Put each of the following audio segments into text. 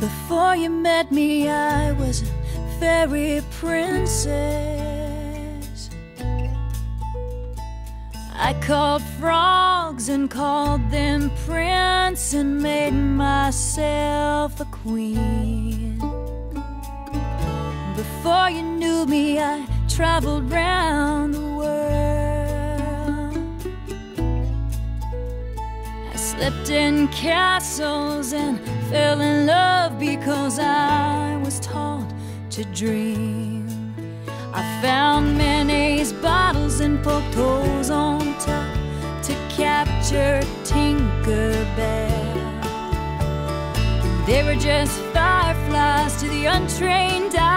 Before you met me, I was a fairy princess. I called frogs and called them prince and made myself a queen. Before you knew me, I traveled round the world. I slept in castles and fell in love because I was taught to dream. I found mayonnaise bottles and poked holes on top to capture Tinkerbell. They were just fireflies to the untrained eye,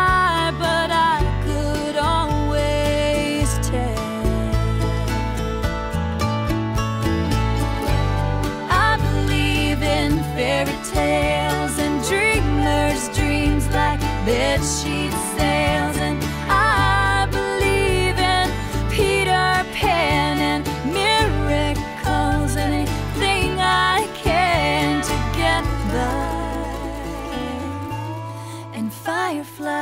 fireflies.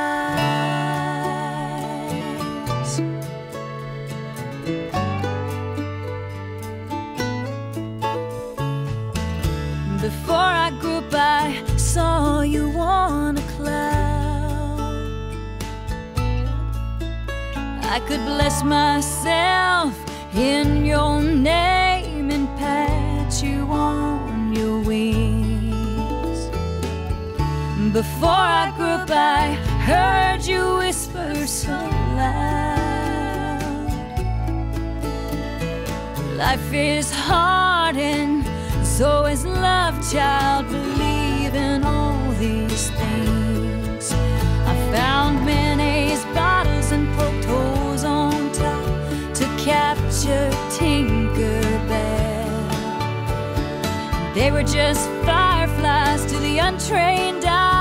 Before I grew up, I saw you on a cloud. I could bless myself in your name and pat you on your wings. Before I grew up, I heard you whisper so loud. Life is hard and so is love, child. Believe in all these things. They were just fireflies to the untrained eye.